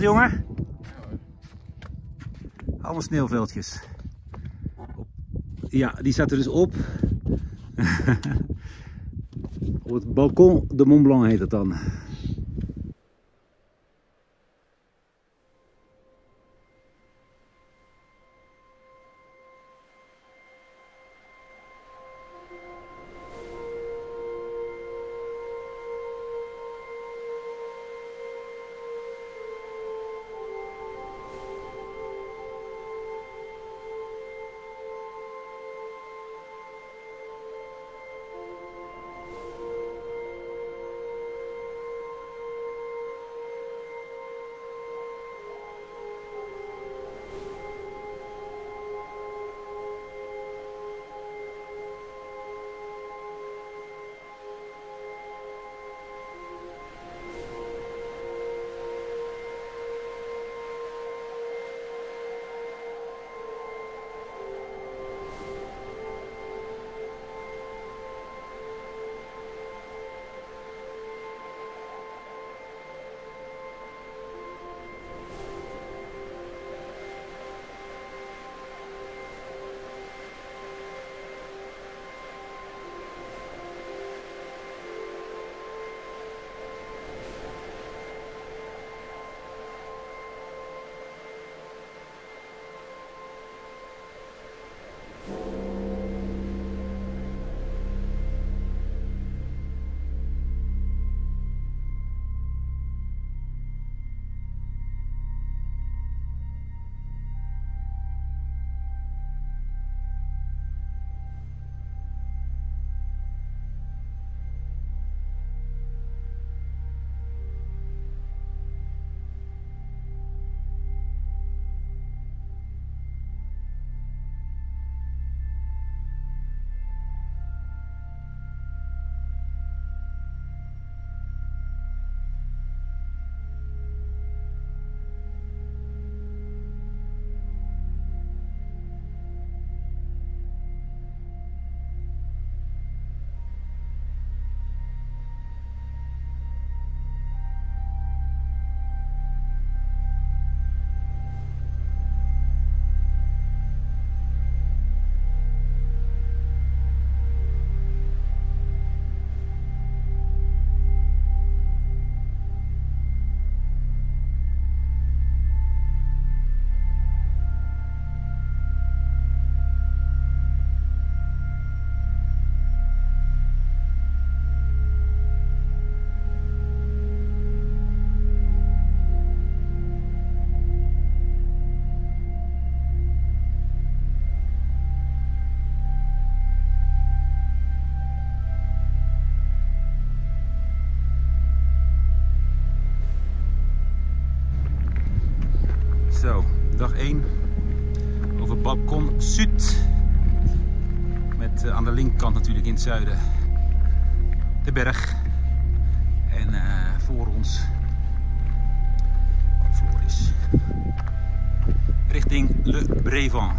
Jongen? Allemaal sneeuwveldjes. Ja, die staat er dus op. op het balkon de Mont Blanc heet het dan. Dag 1 over balkon Zuid. Met uh, aan de linkerkant natuurlijk in het zuiden de berg. En uh, voor ons Floris. Richting Le Brévent.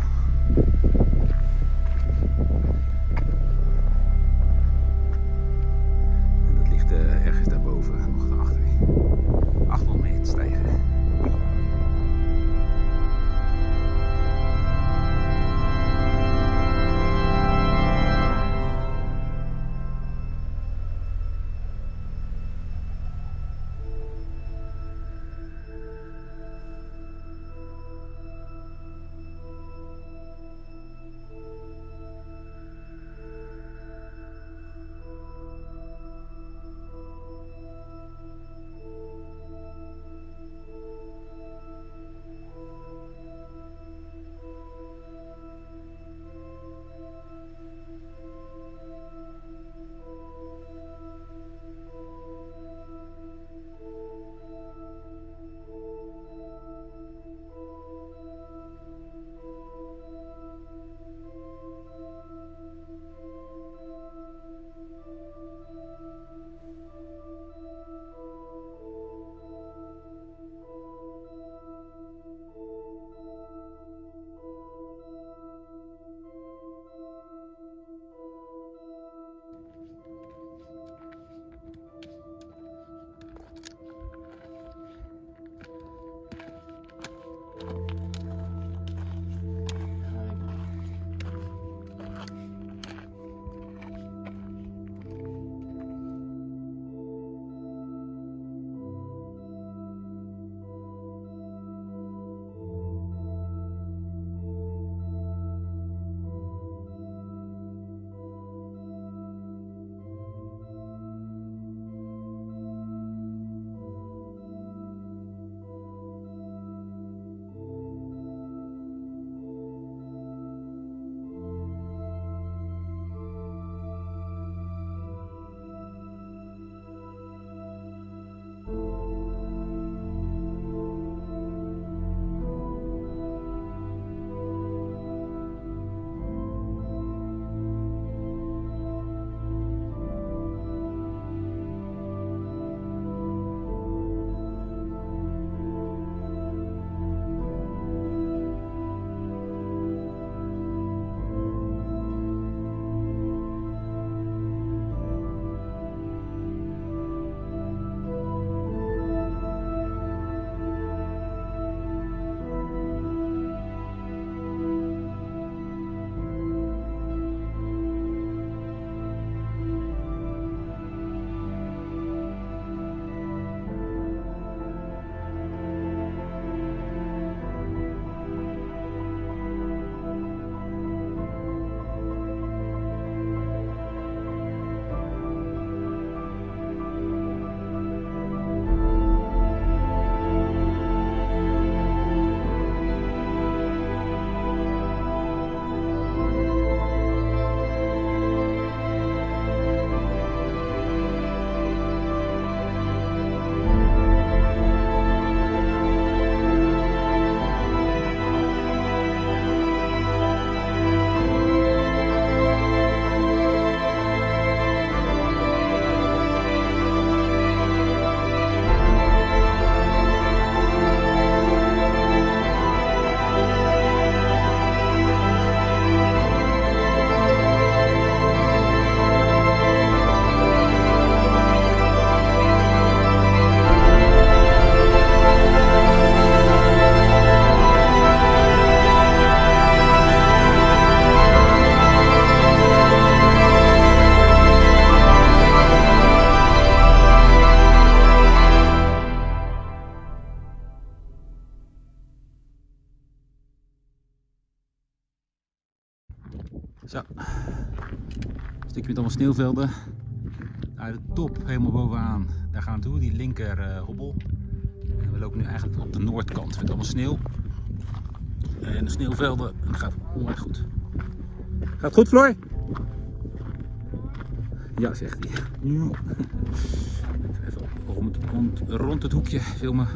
Sneeuwvelden. Naar de top, helemaal bovenaan. Daar gaan we toe, die linker uh, hobbel. En we lopen nu eigenlijk op de noordkant met allemaal sneeuw. En de sneeuwvelden, het gaat onwijs goed. Gaat goed, Floor? Ja, zegt hij. Even rond, rond het hoekje filmen.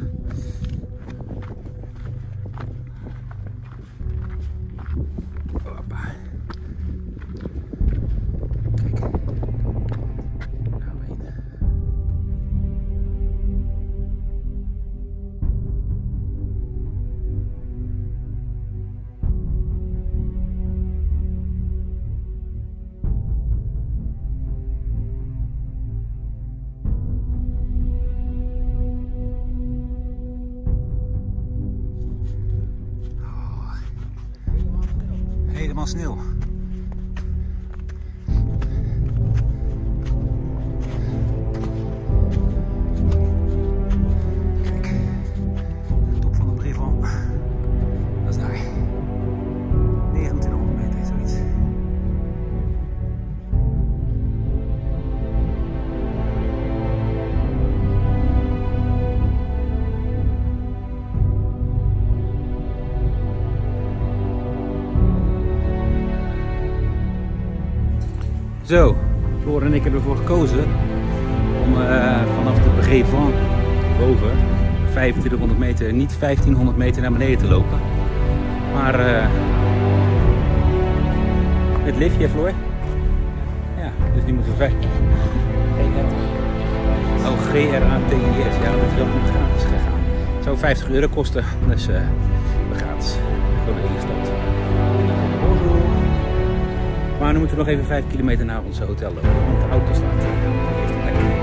Zo, Floor en ik hebben ervoor gekozen om eh, vanaf de Brevant boven 2500 meter, niet 1500 meter naar beneden te lopen. Maar eh met liftje, Floor. Ja, dus die moeten we vijf. Oh, GRATIS. Ja, dat is wel niet gratis gegaan. Het zou 50 euro kosten, dus eh we gratis. Gewoon ingestapt. Maar nu moeten we nog even 5 kilometer naar ons hotel lopen, want de auto staat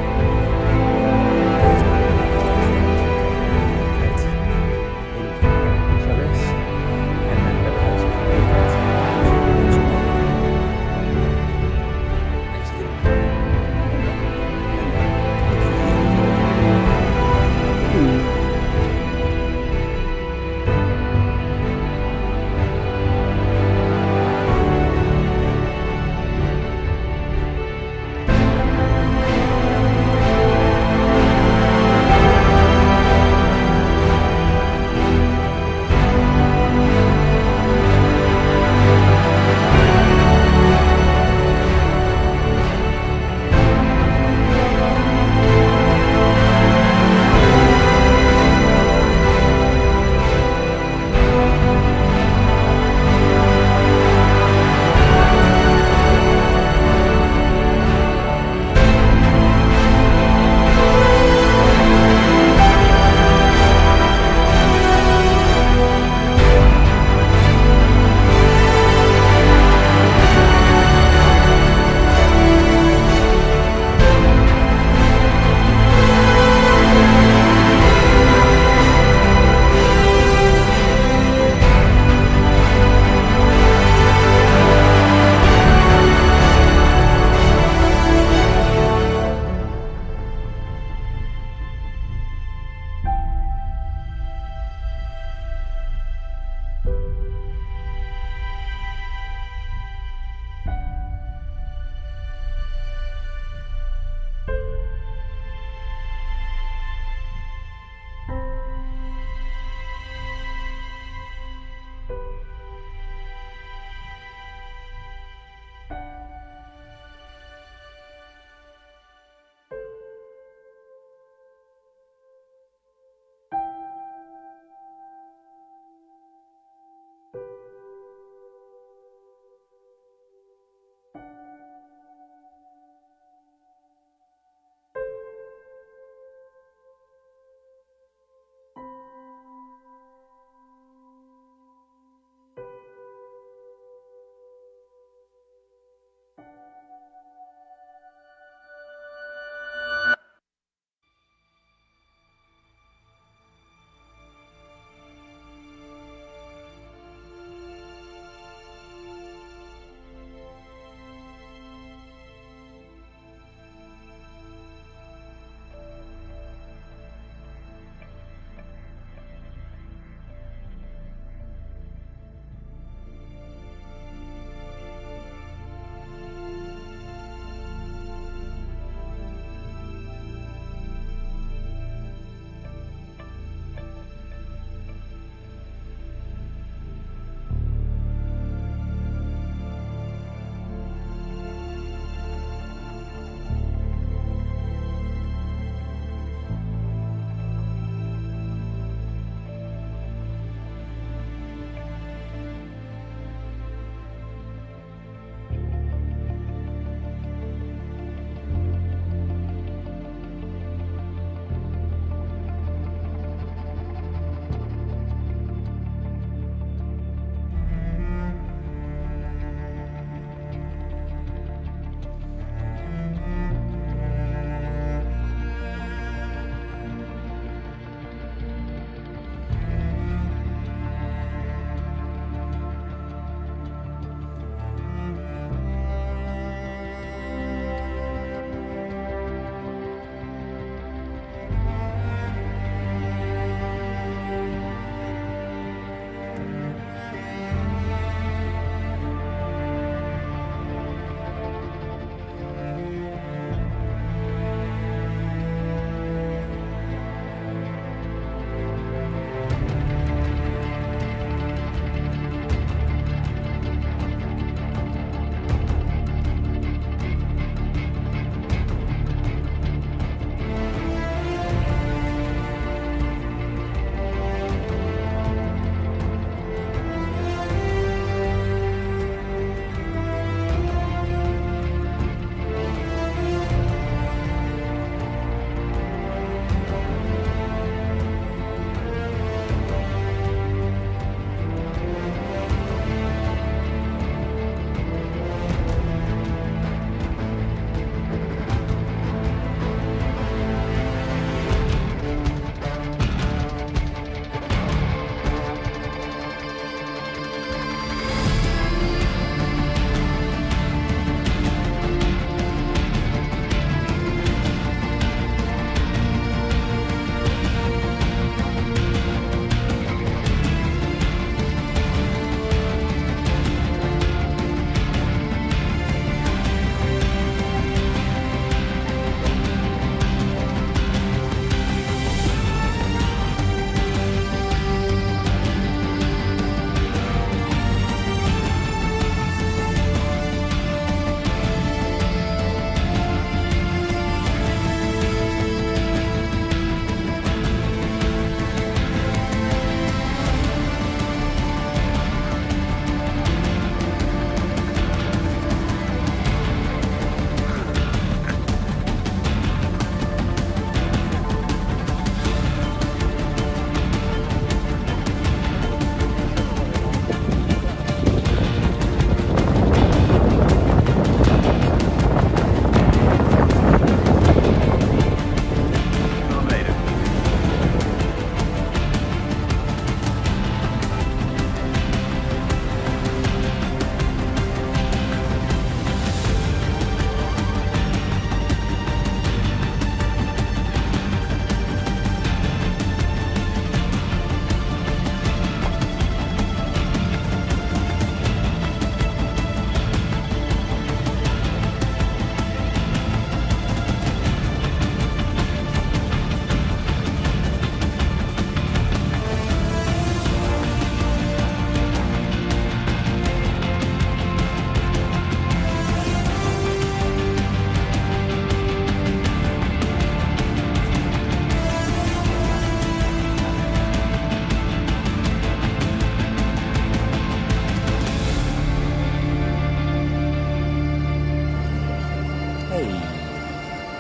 Hey,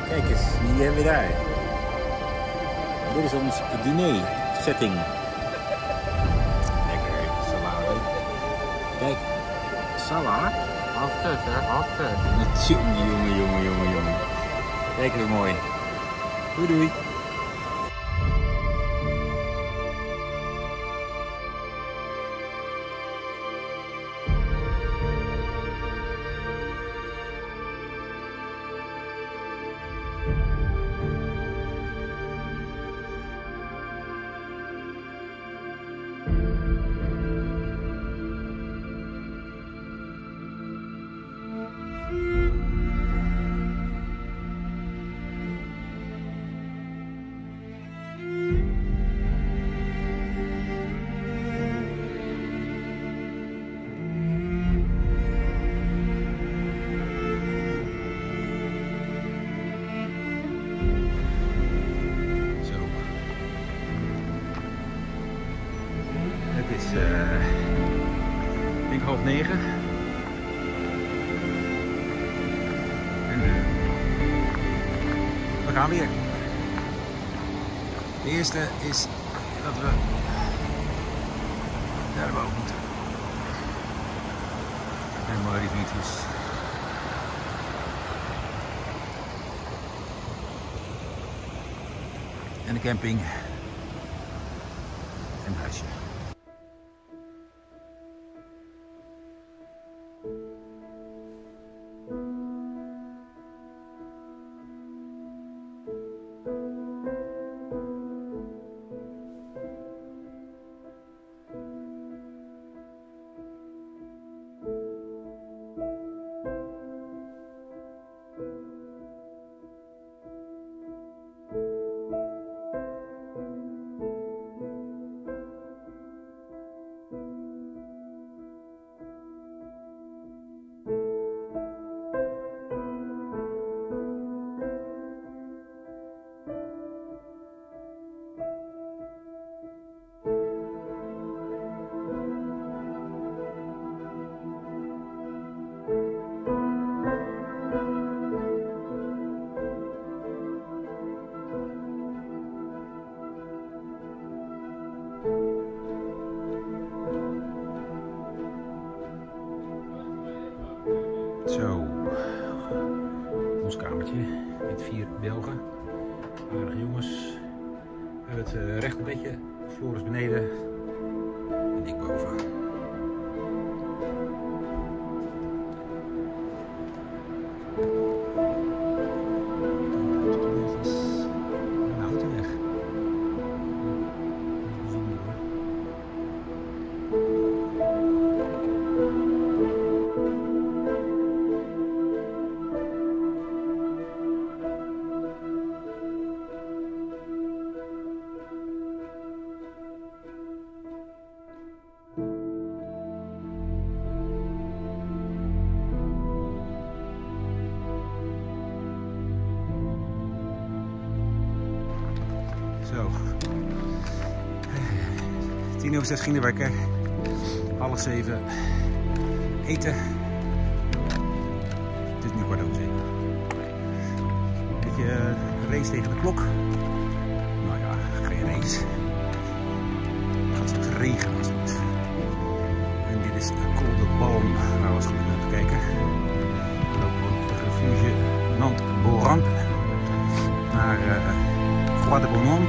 kijk eens, wie hebben we daar? Dit is ons diner setting. Lekker salade. Kijk, salade. Hè? Afzet. Jongen, jongen, jongen, jongen, jongen. Kijk hoe mooi. Doei doei. En de camping. En een huisje. Over zes ging de wekker. Half zeven eten. Het is nu kwart over zeven. Beetje eh, race tegen de klok. Nou ja, geen race. Het gaat straks regenen als het. En dit is Col de Palm, we eens goed naar kijken. We lopen op het refuge Nantes Boran naar uh, Croix de Bonhomme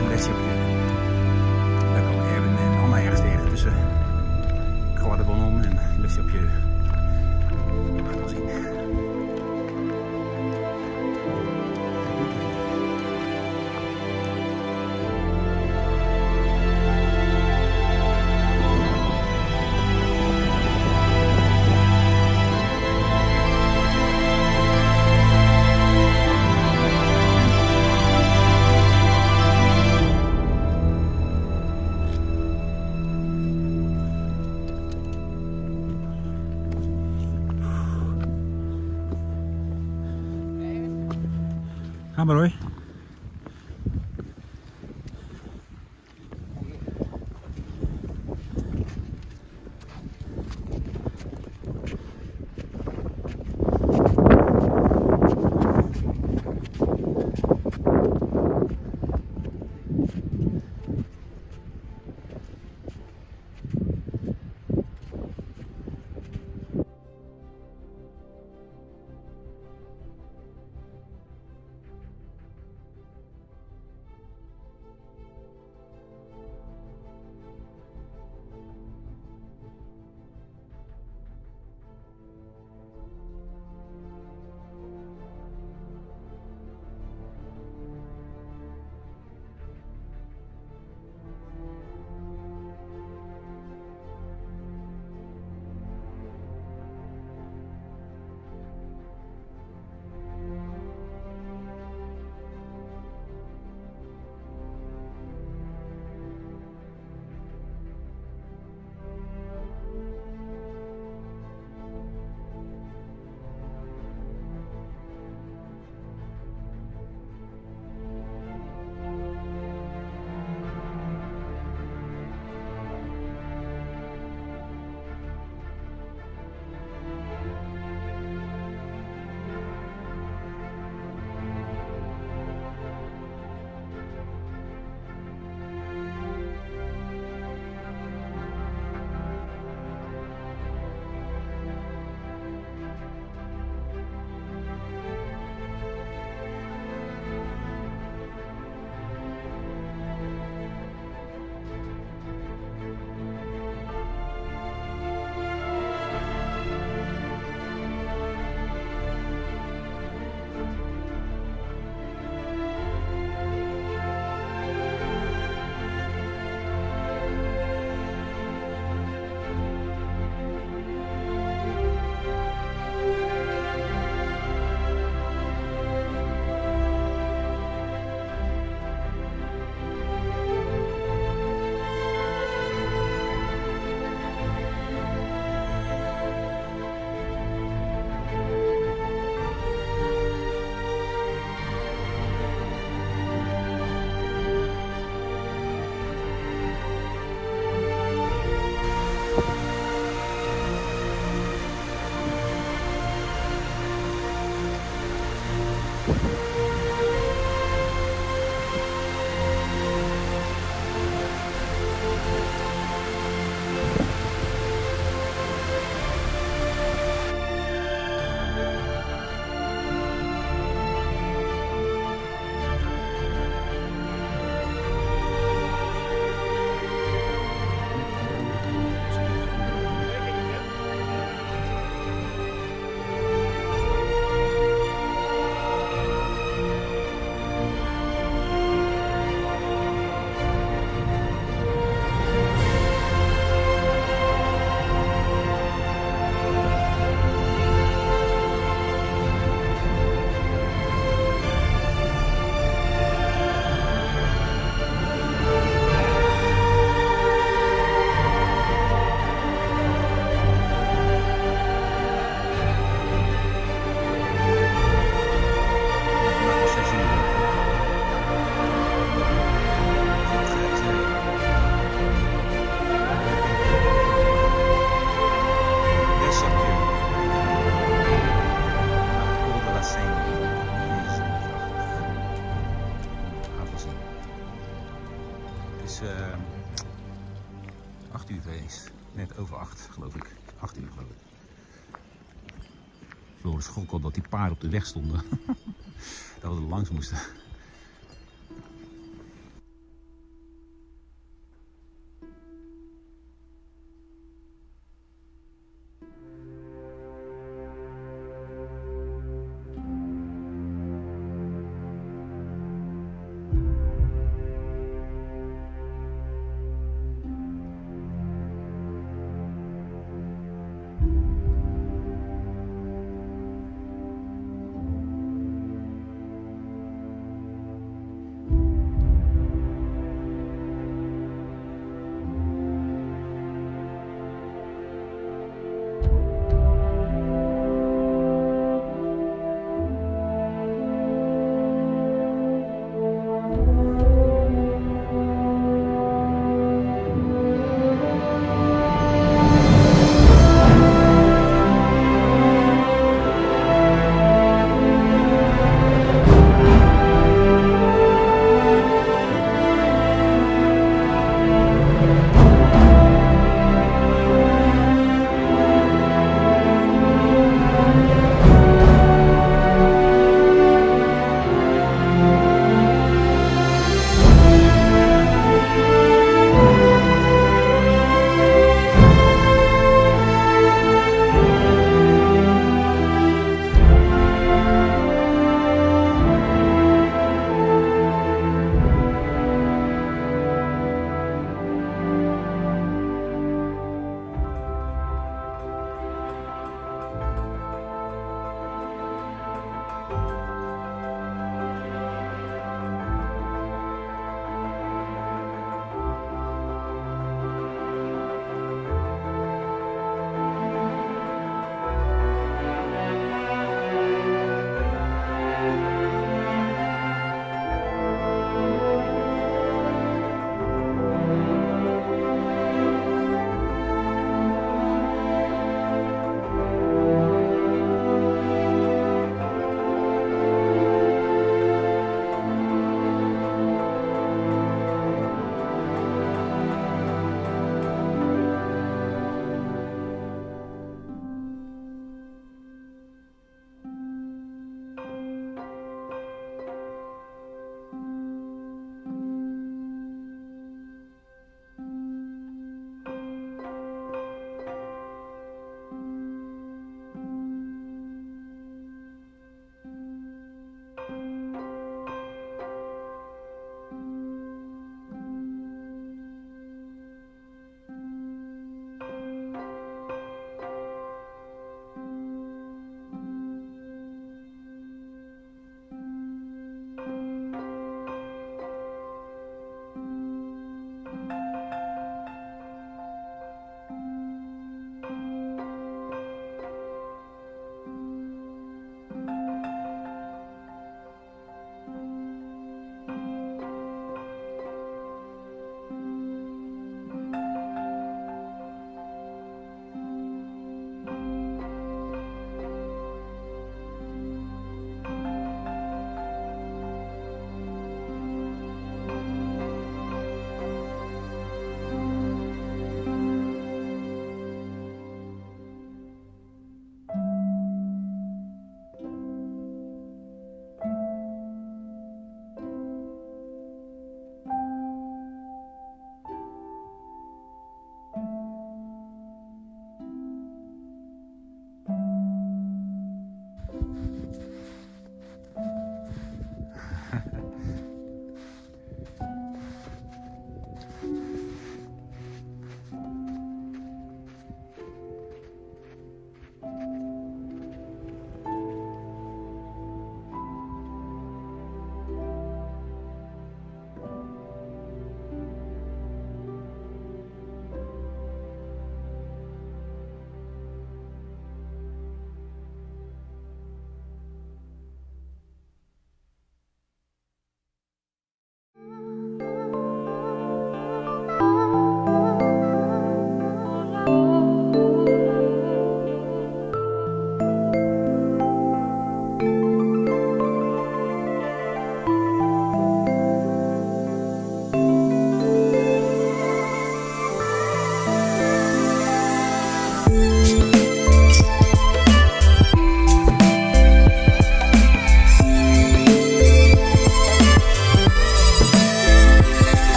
en Les Chapieux. Daar 对 maar hoor. Is uh, 8 uur geweest. Net over 8 geloof ik. 8 uur geloof ik. Floris schrok al dat die paarden op de weg stonden. dat we er langs moesten.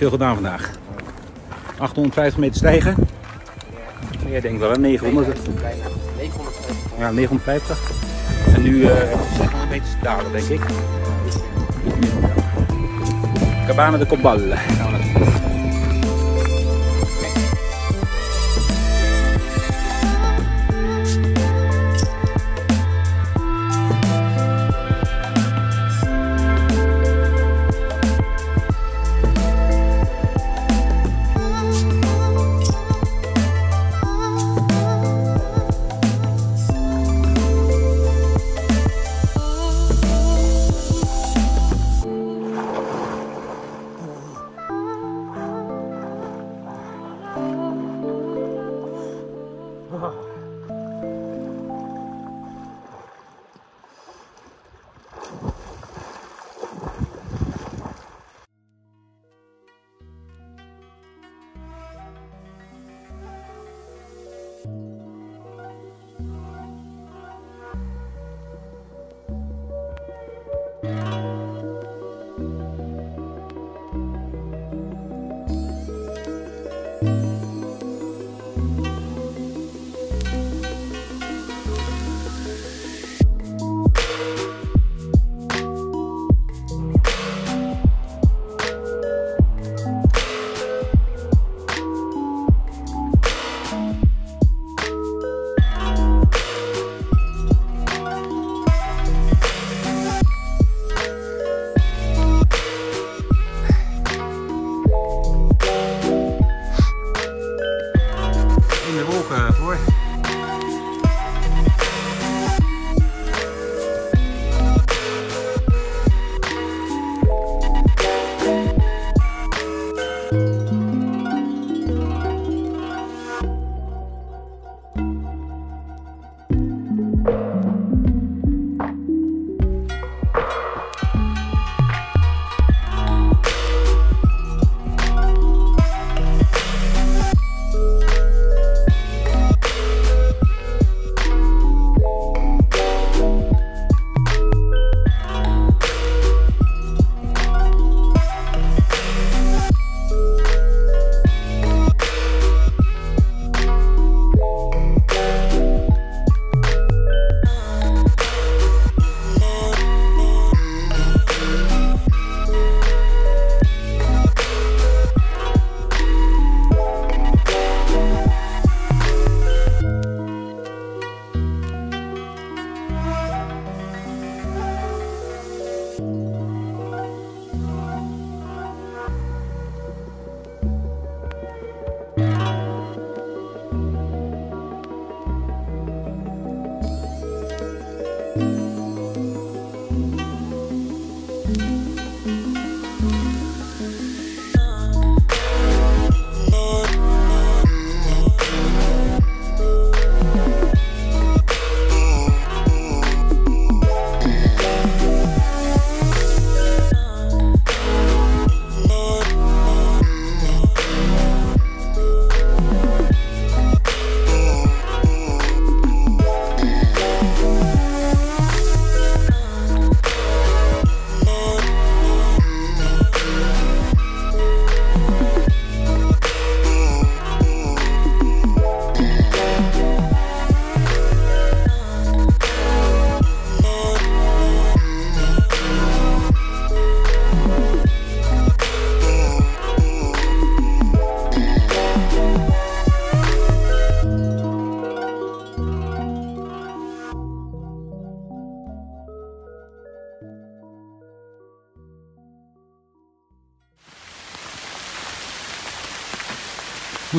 Veel gedaan vandaag. 850 meter stijgen. Jij denkt wel, hè? 900. Bijna 950. Ja, 950. En nu eh 600 meter dalen, denk ik. Cabana de Cobal.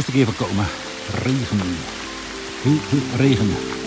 Moest ik even komen. Regen. Heel veel regen.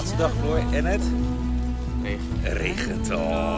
Laatste dag Floor. En het Regen. regent. Oh, lekker. hè.